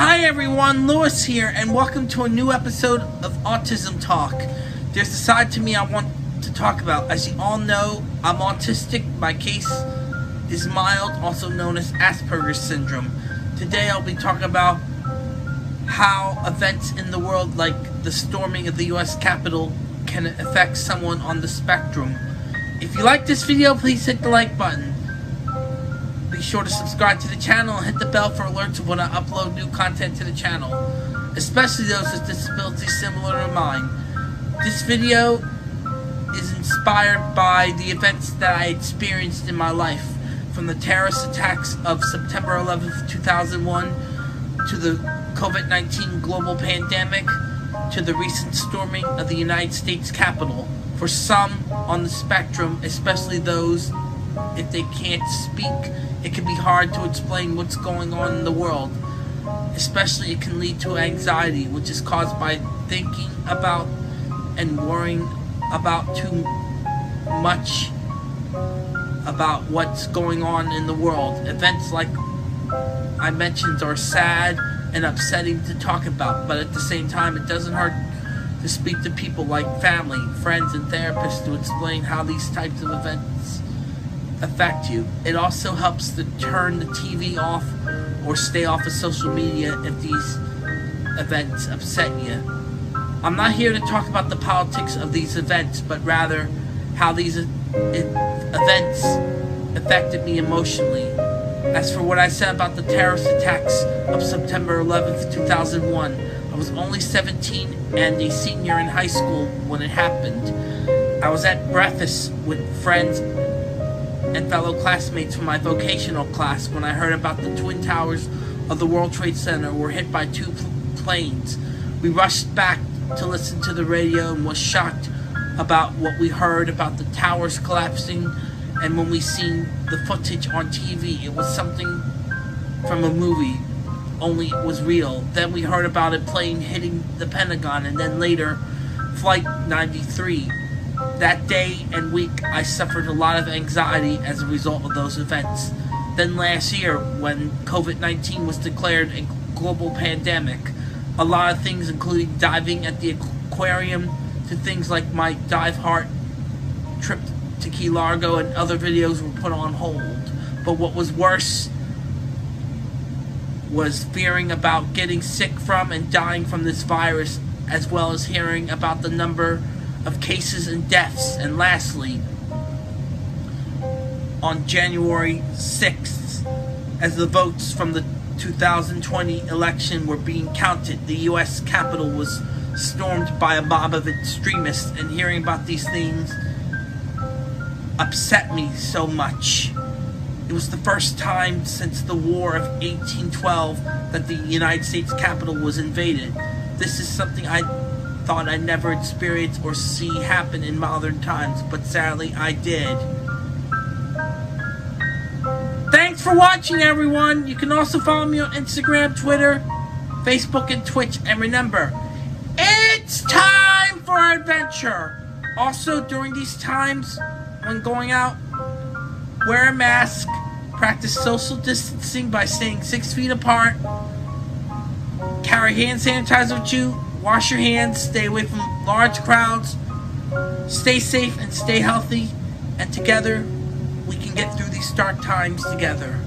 Hi everyone, Louis here, and welcome to a new episode of Autism Talk. There's a side to me I want to talk about. As you all know, I'm autistic. My case is mild, also known as Asperger's syndrome. Today I'll be talking about how events in the world like the storming of the US Capitol can affect someone on the spectrum. If you like this video, please hit the like button. Be sure to subscribe to the channel and hit the bell for alerts of when I upload new content to the channel, especially those with disabilities similar to mine. This video is inspired by the events that I experienced in my life, from the terrorist attacks of September 11th, 2001, to the COVID-19 global pandemic, to the recent storming of the United States Capitol. For some on the spectrum, especially those if they can't speak, it can be hard to explain what's going on in the world. Especially, it can lead to anxiety, which is caused by thinking about and worrying about too much about what's going on in the world. Events like I mentioned are sad and upsetting to talk about, but at the same time, it doesn't hurt to speak to people like family, friends, and therapists to explain how these types of events affect you. It also helps to turn the TV off or stay off of social media if these events upset you. I'm not here to talk about the politics of these events, but rather how these events affected me emotionally. As for what I said about the terrorist attacks of September 11th, 2001, I was only 17 and a senior in high school when it happened. I was at breakfast with friends and fellow classmates from my vocational class when I heard about the Twin Towers of the World Trade Center were hit by two planes. We rushed back to listen to the radio and was shocked about what we heard about the towers collapsing and when we seen the footage on TV it was something from a movie only it was real then we heard about a plane hitting the Pentagon and then later flight 93 that day and week I suffered a lot of anxiety as a result of those events then last year when COVID-19 was declared a global pandemic a lot of things including diving at the aquarium to things like my Diveheart trip to Key Largo and other videos were put on hold. But what was worse was fearing about getting sick from and dying from this virus, as well as hearing about the number of cases and deaths. And lastly, on January 6th, as the votes from the 2020 election were being counted, the U.S. Capitol was stormed by a mob of extremists, and hearing about these things upset me so much. It was the first time since the War of 1812 that the United States Capitol was invaded. This is something I thought I'd never experience or see happen in modern times, but sadly I did. Thanks for watching, everyone. You can also follow me on Instagram, Twitter, Facebook, and Twitch. And remember, it's time for adventure. Also, during these times, when going out, wear a mask, practice social distancing by staying six feet apart, carry hand sanitizer with you, wash your hands, stay away from large crowds, stay safe and stay healthy, and together we can get through these dark times together.